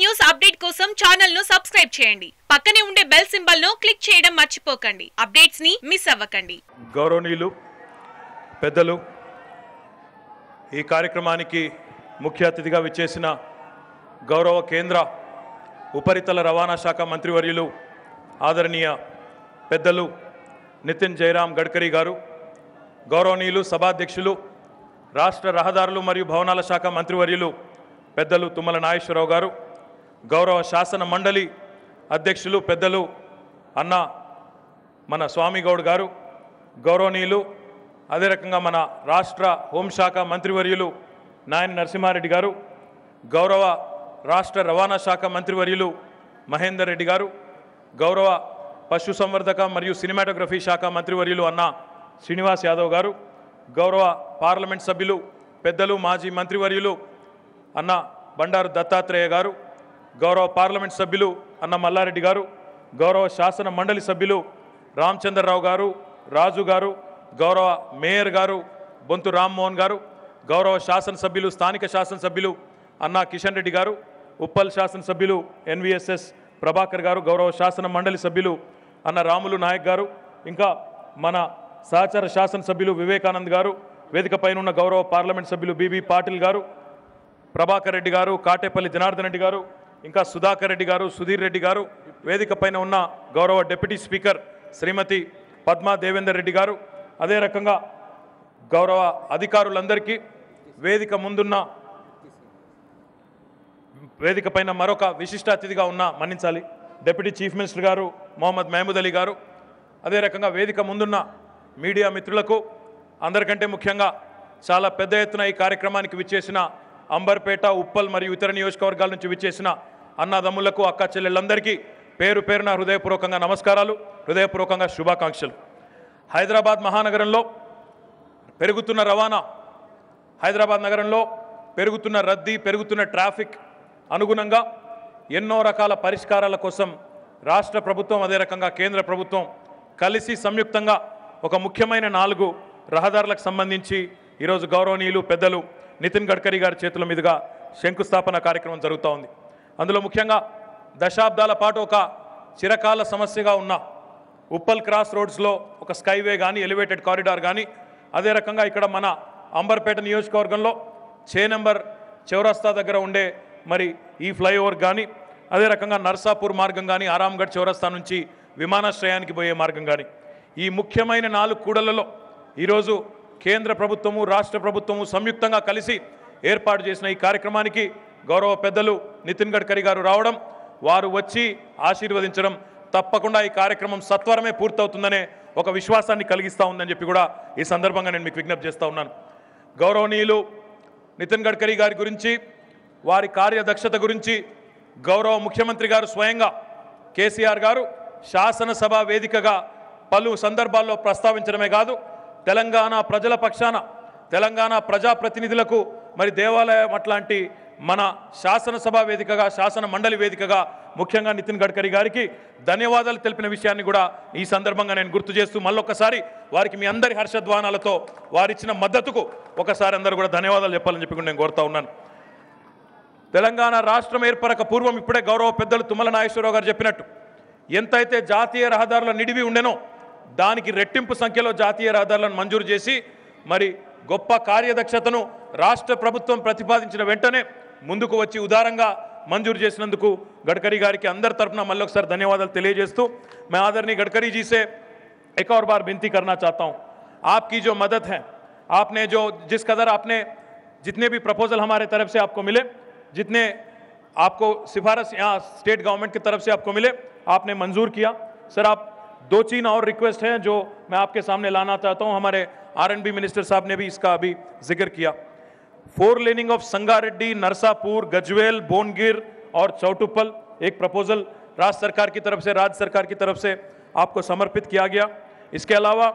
News update కోసం ఛానల్ను subscribe చేయండి. పక్కనే ఉండే బెల్ సింబల్ను క్లిక్ చేయడం మర్చిపోకండి. అప్డేట్స్ని మిస్ అవ్వకండి. గౌరవనీయులు పెద్దలు ఈ కార్యక్రమానికి ముఖ్య అతిథిగా విచ్చేసిన గౌరవ కేంద్ర ఉపరితల రవాణా శాఖ మంత్రివర్యులు ఆదరణీయ పెద్దలు నితిన్ జయరాం గడ్కరీ గారు గౌరవనీయులు సభాధ్యక్షులు రాష్ట్ర రహదారులు మరియు భవనాల శాఖ మంత్రివర్యులు పెద్దలు తుమ్మల నాగేశ్వరరావు గారు గౌరవ శాసన మండలి అధ్యక్షులు పెద్దలు అన్న మన స్వామి గౌడ్ గారు గౌరవనీయులు అదే రకంగా మన రాష్ట్ర హోంశాఖ మంత్రివర్యులు నాయన నరసింహారెడ్డి గారు గౌరవ రాష్ట్ర రవాణా శాఖ మంత్రివర్యులు మహేందర్ రెడ్డి గారు గౌరవ పశుసంవర్ధక మరియు సినిమాటోగ్రఫీ శాఖ మంత్రివర్యులు అన్న శ్రీనివాస్ యాదవ్ గారు గౌరవ పార్లమెంట్ సభ్యులు పెద్దలు మాజీ మంత్రివర్యులు అన్న బండారు దత్తాత్రేయ గారు గౌరవ పార్లమెంట్ సభ్యులు అన్న మల్లారెడ్డి గారు గౌరవ శాసన మండలి సభ్యులు రామచంద్రరావు గారు రాజు గారు గౌరవ మేయర్ గారు బొంతు రామ్మోహన్ గారు గౌరవ శాసనసభ్యులు స్థానిక శాసనసభ్యులు అన్నా కిషన్ రెడ్డి గారు ఉప్పల్ శాసనసభ్యులు ఎన్విఎస్ఎస్ ప్రభాకర్ గారు గౌరవ శాసన మండలి సభ్యులు అన్న రాములు నాయక్ గారు ఇంకా మన సహచర శాసనసభ్యులు వివేకానంద్ గారు వేదికపైన ఉన్న గౌరవ పార్లమెంట్ సభ్యులు బీబీ పాటిల్ గారు ప్రభాకర్ రెడ్డి గారు కాటేపల్లి జనార్దన్ రెడ్డి గారు ఇంకా సుధాకర్ రెడ్డి గారు సుధీర్ రెడ్డి గారు వేదిక పైన ఉన్న గౌరవ డిప్యూటీ స్పీకర్ శ్రీమతి పద్మా దేవేందర్ రెడ్డి గారు అదే రకంగా గౌరవ అధికారులందరికీ వేదిక ముందున్న వేదిక పైన మరొక విశిష్ట అతిథిగా ఉన్న మన్నించాలి. డిప్యూటీ చీఫ్ మినిస్టర్ గారు మొహమ్మద్ మహమూద్ అలీ గారు అదే రకంగా వేదిక ముందున్న మీడియా మిత్రులకు అందరికంటే ముఖ్యంగా చాలా పెద్ద ఎత్తున ఈ కార్యక్రమానికి విచ్చేసిన అంబర్పేట ఉప్పల్ మరియు ఇతర నియోజకవర్గాల నుంచి విచ్చేసిన అన్నదమ్ములకు అక్క చెల్లెళ్ళందరికీ పేరు పేరున హృదయపూర్వకంగా నమస్కారాలు హృదయపూర్వకంగా శుభాకాంక్షలు. హైదరాబాద్ మహానగరంలో పెరుగుతున్న రవాణా హైదరాబాద్ నగరంలో పెరుగుతున్న రద్దీ పెరుగుతున్న ట్రాఫిక్ అనుగుణంగా ఎన్నో రకాల పరిష్కారాల కోసం రాష్ట్ర ప్రభుత్వం అదే రకంగా కేంద్ర ప్రభుత్వం కలిసి సంయుక్తంగా ఒక ముఖ్యమైన నాలుగు రహదారులకు సంబంధించి ఈరోజు గౌరవనీయులు పెద్దలు నితిన్ గడ్కరీ గారి చేతుల మీదుగా శంకుస్థాపన కార్యక్రమం జరుగుతూ ఉంది. అందులో ముఖ్యంగా దశాబ్దాల పాటు ఒక చిరకాల సమస్యగా ఉన్న ఉప్పల్ క్రాస్ రోడ్స్లో ఒక స్కైవే కానీ ఎలివేటెడ్ కారిడార్ కానీ అదే రకంగా ఇక్కడ మన అంబర్పేట నియోజకవర్గంలో చే నెంబర్ చౌరస్తా దగ్గర ఉండే మరి ఈ ఫ్లైఓవర్ కానీ అదే రకంగా నర్సాపూర్ మార్గం కానీ ఆరాంగఢ్ చౌరస్తా నుంచి విమానాశ్రయానికి పోయే మార్గం కానీ ఈ ముఖ్యమైన నాలుగు కూడలలో ఈరోజు కేంద్ర ప్రభుత్వము రాష్ట్ర ప్రభుత్వము సంయుక్తంగా కలిసి ఏర్పాటు చేసిన ఈ కార్యక్రమానికి గౌరవ పెద్దలు నితిన్ గడ్కరీ గారు రావడం వారు వచ్చి ఆశీర్వదించడం తప్పకుండా ఈ కార్యక్రమం సత్వరమే పూర్తవుతుందనే ఒక విశ్వాసాన్ని కలిగిస్తూ ఉందని చెప్పి కూడా ఈ సందర్భంగా నేను మీకు విజ్ఞప్తి చేస్తూ ఉన్నాను. గౌరవనీయులు నితిన్ గడ్కరీ గారి గురించి వారి కార్యదక్షత గురించి గౌరవ ముఖ్యమంత్రి గారు స్వయంగా కేసీఆర్ గారు శాసనసభ వేదికగా పలు సందర్భాల్లో ప్రస్తావించడమే కాదు తెలంగాణ ప్రజల పక్షాన తెలంగాణ ప్రజాప్రతినిధులకు మరి దేవాలయం అట్లాంటి మన శాసనసభ వేదికగా శాసన మండలి వేదికగా ముఖ్యంగా నితిన్ గడ్కరీ గారికి ధన్యవాదాలు తెలిపిన విషయాన్ని కూడా ఈ సందర్భంగా నేను గుర్తు చేస్తూ మళ్ళొక్కసారి వారికి మీ అందరి హర్షధ్వానాలతో వారిచ్చిన మద్దతుకు ఒకసారి అందరూ కూడా ధన్యవాదాలు చెప్పాలని చెప్పి నేను కోరుతా ఉన్నాను. తెలంగాణ రాష్ట్రం ఏర్పడక పూర్వం ఇప్పుడే గౌరవ పెద్దలు తుమ్మల నాగేశ్వరరావు గారు చెప్పినట్టు ఎంతైతే జాతీయ రహదారుల నిడివి ఉండెనో దానికి రెట్టింపు సంఖ్యలో జాతీయ రహదారులను మంజూరు చేసి మరి గొప్ప కార్యదక్షతను రాష్ట్ర ప్రభుత్వం ప్రతిపాదించిన వెంటనే ముందుకు వచ్చి ఉదారంగా మంజూరు చేసినందుకు గడ్కరీ గారికి అందరి తరపున మళ్ళీ ఒకసారి ధన్యవాదాలు తెలియజేస్తూ मैं आदरणीय गडकरी जी से एक और बार विनती करना चाहता हूं आपकी जो मदद है आपने जो जिस कदर आपने जितने भी प्रपोजल हमारे तरफ से आपको मिले जितने आपको सिफारिश यहाँ स्टेट गवर्नमेंट की तरफ से आपको मिले आपने मंजूर किया सर आप दो तीन और रिक्वेस्ट हैं जो मैं आपके सामने लाना चाहता हूँ। हमारे आरएनबी मिनिस्टर साहब ने भी इसका अभी ज़िक्र किया। Four laning of Sangareddy Narsapur Gajwel Bhongir और चौटुपल एक प्रपोजल राज्य सरकार की तरफ़ से, राज्य सरकार की तरफ़ से आपको समर्पित किया गया। इसके अलावा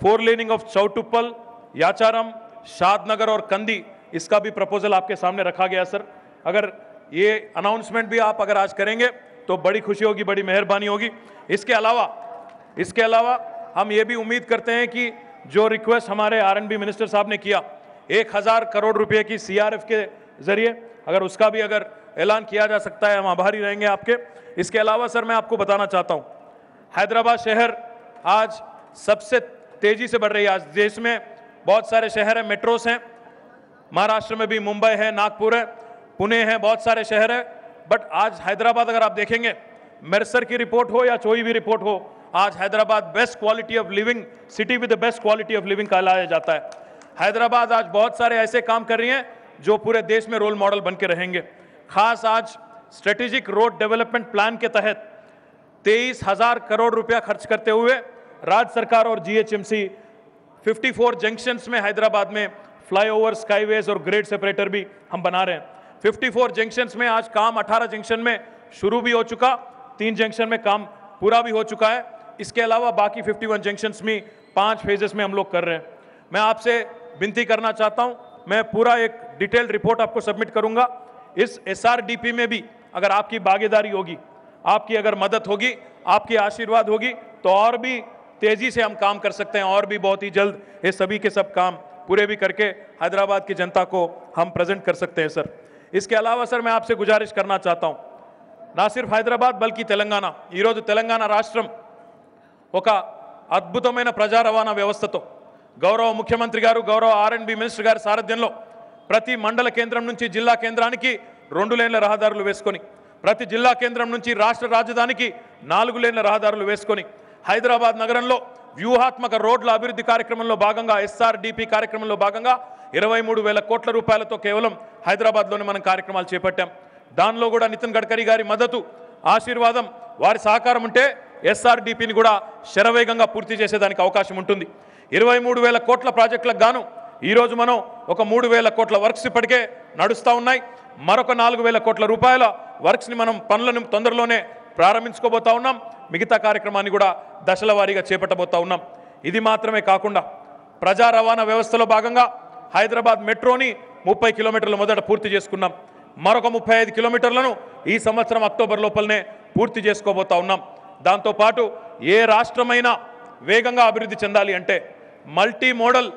four laning of Choutuppal Yacharam Shadnagar और कंदी इसका भी प्रपोजल आपके सामने रखा गया सर अगर ये अनाउंसमेंट भी आप अगर आज करेंगे तो बड़ी खुशी होगी, बड़ी मेहरबानी होगी। इसके अलावा इसके अलावा हम ये भी उम्मीद करते हैं कि जो रिक्वेस्ट हमारे आरएनबी मिनिस्टर साहब ने किया, एक हज़ार करोड़ रुपए की सीआरएफ के ज़रिए, अगर उसका भी अगर ऐलान किया जा सकता है, हम आभारी रहेंगे आपके। इसके अलावा सर, मैं आपको बताना चाहता हूँ, हैदराबाद शहर आज सबसे तेज़ी से बढ़ रही है। आज देश में बहुत सारे शहर हैं मेट्रोस हैं, महाराष्ट्र में भी मुंबई है, नागपुर है, पुणे है, बहुत सारे शहर है। बट आज हैदराबाद अगर आप देखेंगे मेरसर की रिपोर्ट हो या कोई भी रिपोर्ट हो, आज Hyderabad best quality of living city with the best quality of living कहलाया जाता है। हैदराबाद आज बहुत सारे ऐसे काम कर रही हैं जो पूरे देश में रोल मॉडल बन के रहेंगे। खास आज स्ट्रेटेजिक रोड डेवलपमेंट प्लान के तहत तेईस हज़ार करोड़ रुपया खर्च करते हुए राज्य सरकार और जीएचएमसी 54 जंक्शंस में हैदराबाद में फ्लाईओवर स्काईवेज और ग्रेड सेपरेटर भी हम बना रहे हैं। 54 जंक्शंस में आज काम 18 जंक्शन में शुरू भी हो चुका। तीन जंक्शन में काम पूरा भी हो चुका है। इसके अलावा बाकी 51 जंक्शंस में पाँच फेजेस में हम लोग कर रहे हैं। मैं आपसे विनती करना चाहता हूँ, मैं पूरा एक डिटेल्ड रिपोर्ट आपको सबमिट करूँगा। इस एसआरडीपी में भी अगर आपकी भागीदारी होगी, आपकी अगर मदद होगी, आपकी आशीर्वाद होगी तो और भी तेज़ी से हम काम कर सकते हैं, और भी बहुत ही जल्द ये सभी के सब काम पूरे भी करके हैदराबाद की जनता को हम प्रेजेंट कर सकते हैं, सर। इसके अलावा, सर, मैं आपसे गुजारिश करना चाहता हूँ నా సిర్ఫ్ హైదరాబాద్ బల్కి తెలంగాణ. ఈరోజు తెలంగాణ రాష్ట్రం ఒక అద్భుతమైన ప్రజా రవాణా వ్యవస్థతో గౌరవ ముఖ్యమంత్రి గారు గౌరవ ఆర్ఎండ్బి మినిస్టర్ గారి సారథ్యంలో ప్రతి మండల కేంద్రం నుంచి జిల్లా కేంద్రానికి రెండు లేన్ల రహదారులు వేసుకొని ప్రతి జిల్లా కేంద్రం నుంచి రాష్ట్ర రాజధానికి నాలుగు లేన్ల రహదారులు వేసుకొని హైదరాబాద్ నగరంలో వ్యూహాత్మక రోడ్ల అభివృద్ధి కార్యక్రమంలో భాగంగా ఎస్ఆర్డిపి కార్యక్రమంలో భాగంగా ఇరవై మూడు వేల కోట్ల రూపాయలతో కేవలం హైదరాబాద్లోనే మనం కార్యక్రమాలు చేపట్టాం. దానిలో కూడా నితిన్ గడ్కరీ గారి మద్దతు ఆశీర్వాదం వారి సహకారం ఉంటే ఎస్ఆర్డిపిని కూడా శరవేగంగా పూర్తి చేసేదానికి అవకాశం ఉంటుంది. ఇరవై మూడు వేల కోట్ల ప్రాజెక్టులకు గాను ఈరోజు మనం ఒక మూడు వేల కోట్ల వర్క్స్ ఇప్పటికే నడుస్తూ ఉన్నాయి. మరొక నాలుగు వేల కోట్ల రూపాయల వర్క్స్ని మనం పనులను తొందరలోనే ప్రారంభించుకోబోతా ఉన్నాం. మిగతా కార్యక్రమాన్ని కూడా దశల వారీగా చేపట్టబోతా ఉన్నాం. ఇది మాత్రమే కాకుండా ప్రజా రవాణా వ్యవస్థలో భాగంగా హైదరాబాద్ మెట్రోని ముప్పై కిలోమీటర్ల మొదట పూర్తి చేసుకున్నాం. మరొక ముప్పై ఐదు కిలోమీటర్లను ఈ సంవత్సరం అక్టోబర్ లోపలనే పూర్తి చేసుకోబోతా ఉన్నాం దాంతోపాటు ఏ రాష్ట్రమైనా వేగంగా అభివృద్ధి చెందాలి అంటే మల్టీ మోడల్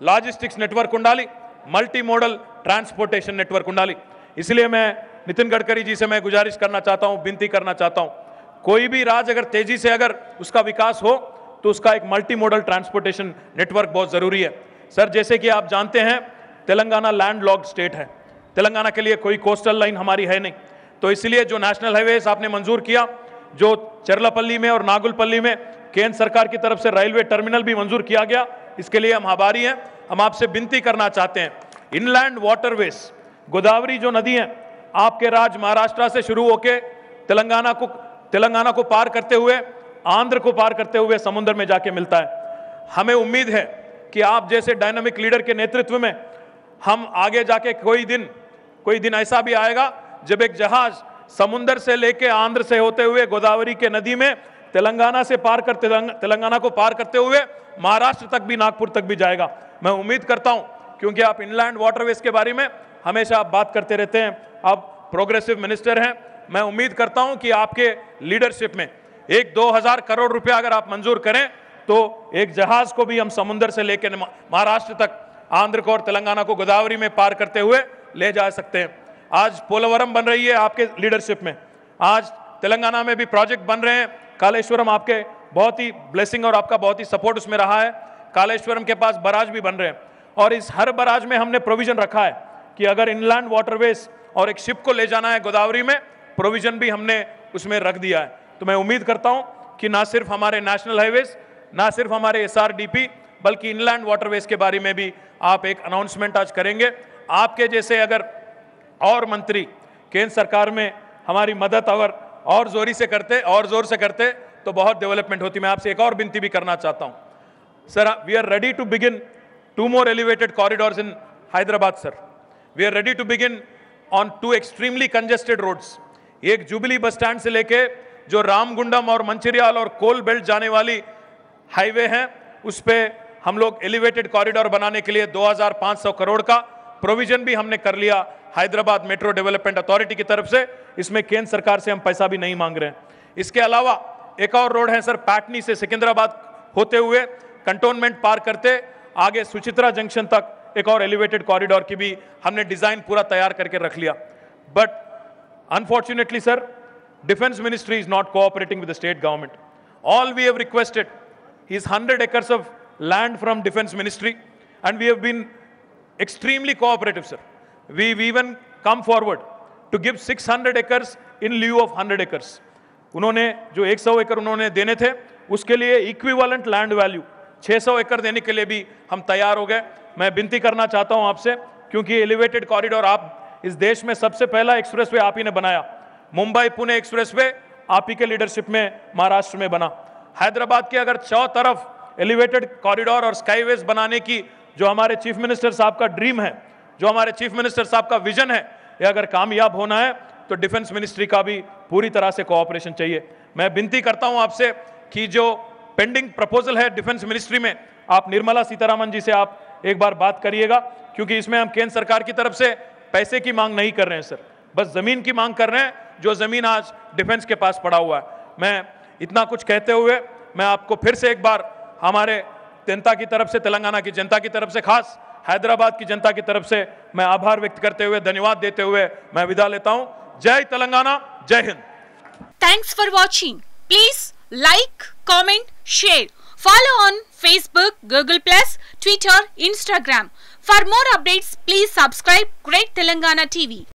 लॉजिस्टिक्स नेटवर्क ఉండాలి मल्टी मॉडल ट्रांसपोर्टेशन नेटवर्क ఉండాలి इसलिए मैं नितिन गडकरी जी से मैं गुजारिश करना चाहता हूं विनती करना चाहता हूं कोई भी राज्य अगर तेजी से अगर उसका विकास हो तो उसका एक मल्टी मॉडल ट्रांसपोर्टेशन नेटवर्क बहुत जरूरी है सर जैसे कि आप जानते हैं तेलंगाना लैंड लॉक स्टेट है तेलंगाना के लिए कोई कोस्टल लाइन हमारी है नहीं। तो इसलिए जो नेशनल हाईवेज आपने मंजूर किया, जो चरलापल्ली में और नागुलपल्ली में, केंद्र सरकार की तरफ़ से रेलवे टर्मिनल भी मंजूर किया गया। इसके लिए हम आभारी हैं। हम आपसे विनती करना चाहते हैं, इनलैंड वाटरवेज, गोदावरी जो नदी है, आपके राज्य महाराष्ट्र से शुरू होके तेलंगाना को तेलंगाना को पार करते हुए, आंध्र को पार करते हुए समुद्र में जाके मिलता है। हमें उम्मीद है कि आप जैसे डायनामिक लीडर के नेतृत्व में हम आगे जाके कोई दिन कोई दिन ऐसा भी आएगा, जब एक जहाज़ समुंदर से लेके आंध्र से होते हुए गोदावरी के नदी में तेलंगाना से पार कर तेलंग- तेलंगाना को पार करते हुए महाराष्ट्र तक भी, नागपुर तक भी जाएगा। मैं उम्मीद करता हूँ, क्योंकि आप इनलैंड वाटरवेज के बारे में हमेशा आप बात करते रहते हैं, आप प्रोग्रेसिव मिनिस्टर हैं। मैं उम्मीद करता हूँ कि आपके लीडरशिप में एक दो हज़ार करोड़ रुपया अगर आप मंजूर करें तो एक जहाज़ को भी हम समुंदर से लेकर महाराष्ट्र तक, आंध्र को और तेलंगाना को गोदावरी में पार करते हुए ले जा सकते हैं। आज पोलवरम बन रही है आपके लीडरशिप में। आज तेलंगाना में भी प्रोजेक्ट बन रहे हैं। कालेश्वरम आपके बहुत ही ब्लेसिंग और आपका बहुत ही सपोर्ट उसमें रहा है। कालेश्वरम के पास बराज भी बन रहे हैं। और इस हर बराज में हमने प्रोविज़न रखा है कि अगर इनलैंड वाटरवेज और एक शिप को ले जाना है गोदावरी में प्रोविज़न भी हमने उसमें रख दिया है। तो मैं उम्मीद करता हूँ कि ना सिर्फ़ हमारे नेशनल हाईवेज ना सिर्फ़ हमारे एसआरडीपी बल्कि इनलैंड वाटरवेज के बारे में भी आप एक अनाउंसमेंट आज करेंगे। आपके जैसे अगर और मंत्री केंद्र सरकार में हमारी मदद अगर और जोरी से करते, और ज़ोर से करते तो बहुत डेवलपमेंट होती। मैं आपसे एक और विनती भी करना चाहता हूँ। Sir we are ready to begin two more elevated corridors in Hyderabad sir we are ready to begin on two extremely congested roads एक जुबली बस स्टैंड से लेके जो रामगुंडम और मंचिरियाल और कोल बेल्ट जाने वाली हाईवे है, उस पर हम लोग एलिवेटेड कॉरिडोर बनाने के लिए 2500 करोड़ का प्रोविज़न भी हमने कर लिया हैदराबाद मेट्रो डेवलपमेंट अथॉरिटी की तरफ़ से। इसमें केंद्र सरकार से हम पैसा भी नहीं मांग रहे हैं। इसके अलावा एक और रोड है सर पैटनी से सिकंदराबाद होते हुए कंटोनमेंट पार करते आगे सुचित्रा जंक्शन तक एक और एलिवेटेड कॉरिडोर की भी हमने डिज़ाइन पूरा तैयार करके रख लिया। But unfortunately sir defence ministry is not cooperating with the state government. All we have requested is 100 acres of land from Defense Ministry, and we have been extremely cooperative, sir. We've even come forward to give 600 acres in lieu of 100 acres. उन्होंने जो 100 एकड़ उन्होंने देने थे उसके लिए equivalent land value 600 एकड़ देने के लिए भी हम तैयार हो गए मैं विनती करना चाहता हूँ आपसे क्योंकि एलिवेटेड कॉरिडोर आप इस देश में सबसे पहला एक्सप्रेसवे आप ही ने बनाया मुंबई पुणे एक्सप्रेसवे आप ही के लीडरशिप में महाराष्ट्र में बना हैदराबाद के अगर चौ तरफ़ एलिवेटेड कॉरिडोर और स्काईवेज बनाने की जो हमारे चीफ मिनिस्टर साहब का ड्रीम है, जो हमारे चीफ मिनिस्टर साहब का विजन है, ये अगर कामयाब होना है तो डिफेंस मिनिस्ट्री का भी पूरी तरह से कोऑपरेशन चाहिए। मैं विनती करता हूँ आपसे कि जो पेंडिंग प्रपोजल है डिफेंस मिनिस्ट्री में, आप निर्मला सीतारामन जी से आप एक बार बात करिएगा, क्योंकि इसमें हम केंद्र सरकार की तरफ़ से पैसे की मांग नहीं कर रहे हैं, सर। बस ज़मीन की मांग कर रहे हैं, जो ज़मीन आज डिफेंस के पास पड़ा हुआ है। मैं इतना कुछ कहते हुए, मैं आपको फिर से एक बार हमारे जनता की तरफ़ से तेलंगाना की जनता की तरफ़ से, खास हैदराबाद की जनता की तरफ़ से मैं आभार व्यक्त करते हुए, धन्यवाद देते हुए मैं विदा लेता हूँ। जय तेलंगाना, जय Hind. Thanks for watching please like comment share follow on Facebook Google plus Twitter Instagram for more updates please subscribe great Telangana TV